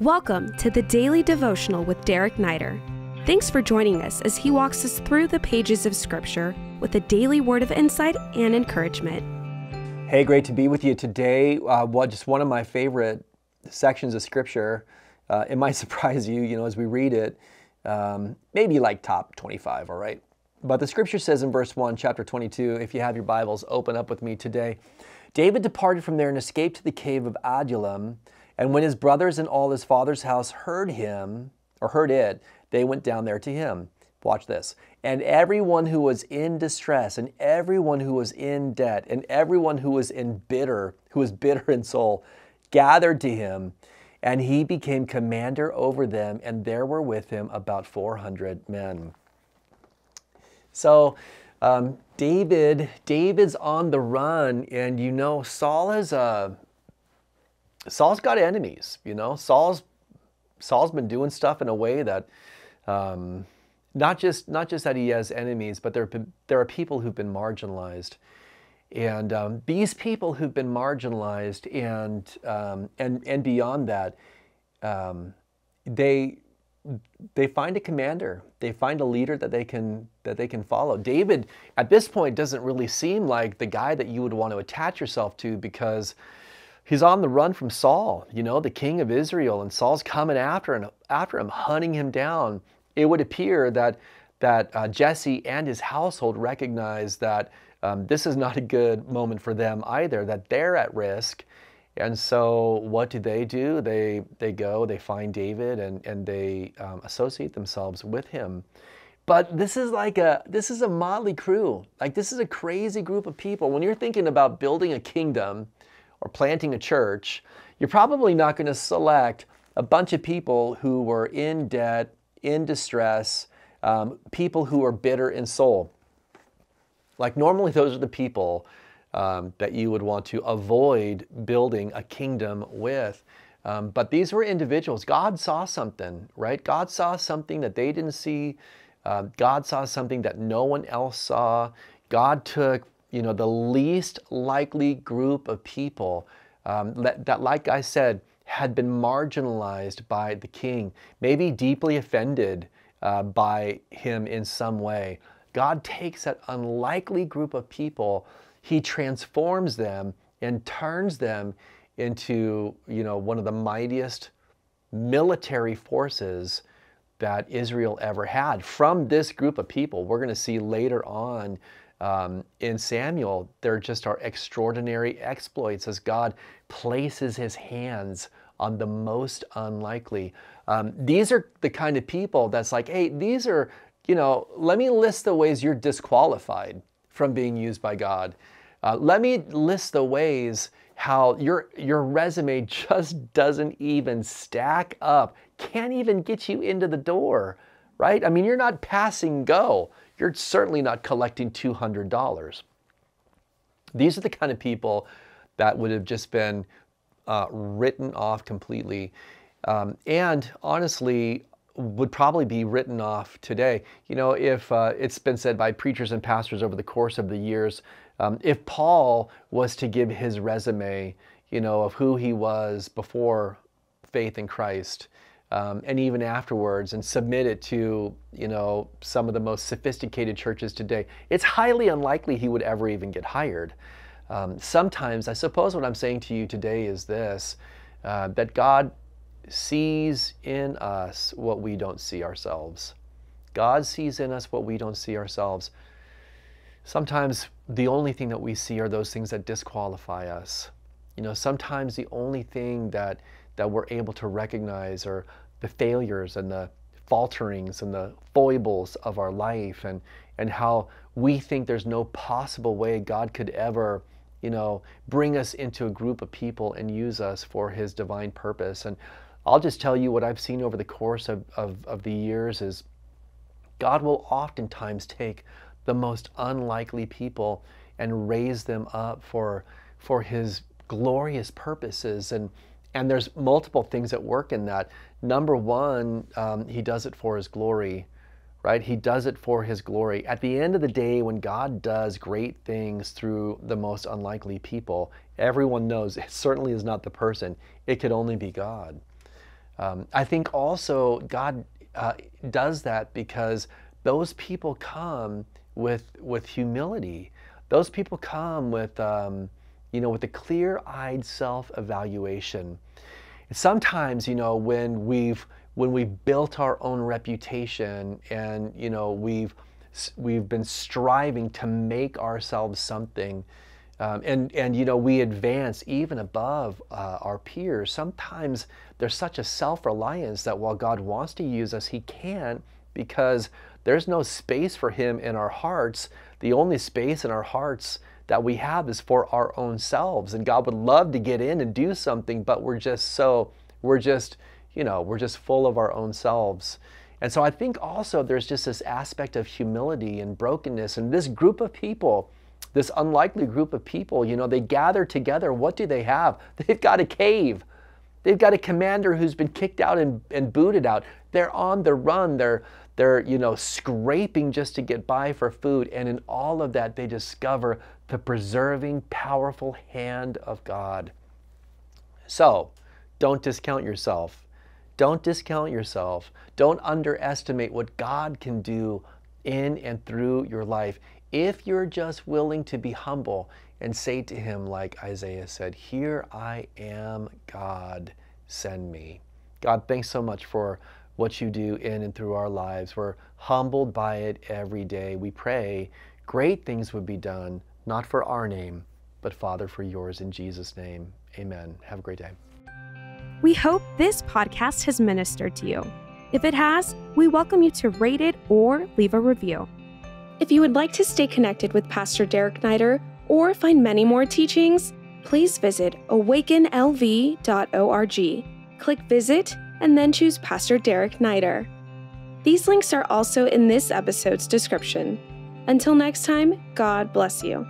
Welcome to the Daily Devotional with Derek Neider. Thanks for joining us as he walks us through the pages of Scripture with a daily word of insight and encouragement. Hey, great to be with you today. Uh, what just one of my favorite sections of Scripture. Uh, it might surprise you, you know, as we read it. Um, maybe like top 25, all right? But the Scripture says in verse 1, chapter 22, if you have your Bibles, open up with me today. David departed from there and escaped to the cave of Adullam. And when his brothers and all his father's house heard him, or heard it, they went down there to him. Watch this. And everyone who was in distress, and everyone who was in debt, and everyone who was in bitter, who was bitter in soul, gathered to him, and he became commander over them, and there were with him about 400 men. So, um, David, David's on the run, and you know, Saul is a Saul's got enemies, you know. Saul's Saul's been doing stuff in a way that um, not just not just that he has enemies, but there there are people who've been marginalized, and um, these people who've been marginalized and um, and and beyond that, um, they they find a commander, they find a leader that they can that they can follow. David at this point doesn't really seem like the guy that you would want to attach yourself to because he's on the run from Saul, you know, the king of Israel, and Saul's coming after him, after him, hunting him down. It would appear that that uh, Jesse and his household recognize that um, this is not a good moment for them either, that they're at risk. And so, what do they do? They they go, they find David, and and they um, associate themselves with him. But this is like a this is a motley crew. Like this is a crazy group of people. When you're thinking about building a kingdom, or planting a church, you're probably not going to select a bunch of people who were in debt, in distress, um, people who are bitter in soul. Like normally, those are the people um, that you would want to avoid building a kingdom with. Um, but these were individuals. God saw something, right? God saw something that they didn't see. Uh, God saw something that no one else saw. God took you know, the least likely group of people um, that, that, like I said, had been marginalized by the king, maybe deeply offended uh, by him in some way. God takes that unlikely group of people, he transforms them and turns them into, you know, one of the mightiest military forces that Israel ever had. From this group of people, we're going to see later on um, in Samuel, there just are extraordinary exploits as God places his hands on the most unlikely. Um, these are the kind of people that's like, hey, these are, you know, let me list the ways you're disqualified from being used by God. Uh, let me list the ways how your your resume just doesn't even stack up, can't even get you into the door, right? I mean, you're not passing go you're certainly not collecting $200. These are the kind of people that would have just been uh, written off completely. Um, and honestly, would probably be written off today. You know, if uh, it's been said by preachers and pastors over the course of the years, um, if Paul was to give his resume, you know, of who he was before faith in Christ, um, and even afterwards and submit it to you know some of the most sophisticated churches today. It's highly unlikely he would ever even get hired. Um, sometimes i suppose what i'm saying to you today is this uh, that god sees in us what we don't see ourselves. God sees in us what we don't see ourselves. Sometimes the only thing that we see are those things that disqualify us. You know sometimes the only thing that that we're able to recognize are the failures and the falterings and the foibles of our life and, and how we think there's no possible way God could ever, you know, bring us into a group of people and use us for his divine purpose. And I'll just tell you what I've seen over the course of, of, of the years is God will oftentimes take the most unlikely people and raise them up for, for his glorious purposes and and there's multiple things at work in that. Number one, um, he does it for his glory, right? He does it for his glory. At the end of the day, when God does great things through the most unlikely people, everyone knows it certainly is not the person. It could only be God. Um, I think also God uh, does that because those people come with with humility. Those people come with um, you know with a clear-eyed self-evaluation. Sometimes you know when we've when we've built our own reputation and you know we've we've been striving to make ourselves something um, and and you know we advance even above uh, our peers sometimes there's such a self-reliance that while god wants to use us he can't because there's no space for him in our hearts the only space in our hearts that we have is for our own selves and god would love to get in and do something but we're just so we're just you know, we're just full of our own selves. And so I think also there's just this aspect of humility and brokenness. And this group of people, this unlikely group of people, you know, they gather together. What do they have? They've got a cave. They've got a commander who's been kicked out and, and booted out. They're on the run. They're, they're, you know, scraping just to get by for food. And in all of that, they discover the preserving, powerful hand of God. So don't discount yourself. Don't discount yourself. Don't underestimate what God can do in and through your life if you're just willing to be humble and say to Him, like Isaiah said, Here I am, God, send me. God, thanks so much for what you do in and through our lives. We're humbled by it every day. We pray great things would be done, not for our name, but Father, for yours in Jesus' name. Amen. Have a great day. We hope this podcast has ministered to you. If it has, we welcome you to rate it or leave a review. If you would like to stay connected with Pastor Derek Neider or find many more teachings, please visit awakenlv.org. Click Visit and then choose Pastor Derek Neider. These links are also in this episode's description. Until next time, God bless you.